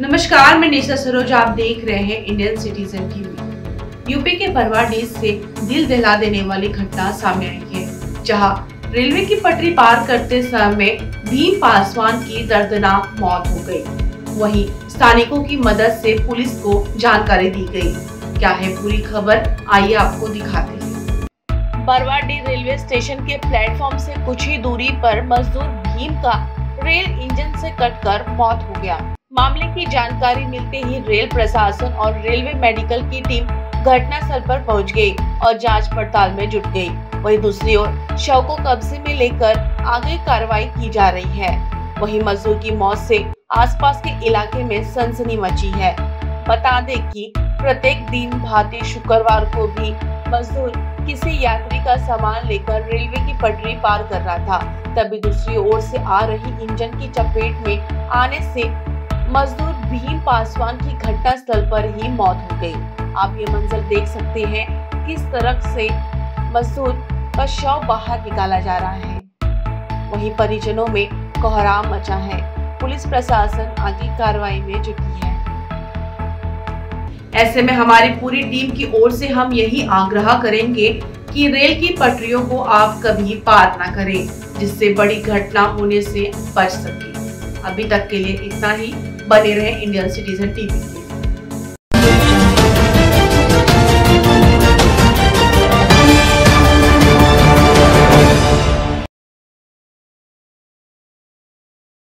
नमस्कार, मैं निशा सरोज, आप देख रहे हैं इंडियन सिटीजन टीवी यूपी के बरवाडी से दिल दहला देने वाली घटना सामने आई है, जहाँ रेलवे की पटरी पार करते समय भीम पासवान की दर्दनाक मौत हो गई। वहीं स्थानिकों की मदद से पुलिस को जानकारी दी गई। क्या है पूरी खबर? आइए आपको दिखाते हैं। बरवाडी रेलवे स्टेशन के प्लेटफॉर्म से कुछ ही दूरी पर मजदूर भीम का रेल इंजन से कटकर मौत हो गया। मामले की जानकारी मिलते ही रेल प्रशासन और रेलवे मेडिकल की टीम घटना स्थल पर पहुँच गई और जाँच पड़ताल में जुट गई। वहीं दूसरी ओर, शव को कब्जे में लेकर आगे कार्रवाई की जा रही है। वहीं मजदूर की मौत से आसपास के इलाके में सनसनी मची है। बता दें कि प्रत्येक दिन भांति शुक्रवार को भी मजदूर किसी यात्री का सामान लेकर रेलवे की पटरी पार कर रहा था। तभी दूसरी ओर से आ रही इंजन की चपेट में आने से मजदूर भीम पासवान की घटना स्थल पर ही मौत हो गई। आप ये मंजर देख सकते हैं किस तरह से मजदूर का शव बाहर निकाला जा रहा है। वहीं परिजनों में कोहराम मचा है। पुलिस प्रशासन आगे कार्रवाई में जुटी है। ऐसे में हमारी पूरी टीम की ओर से हम यही आग्रह करेंगे कि रेल की पटरियों को आप कभी पार ना करें, जिससे बड़ी घटना होने से बच सके। अभी तक के लिए इतना ही। बने रहे इंडियन सिटीजन टीवी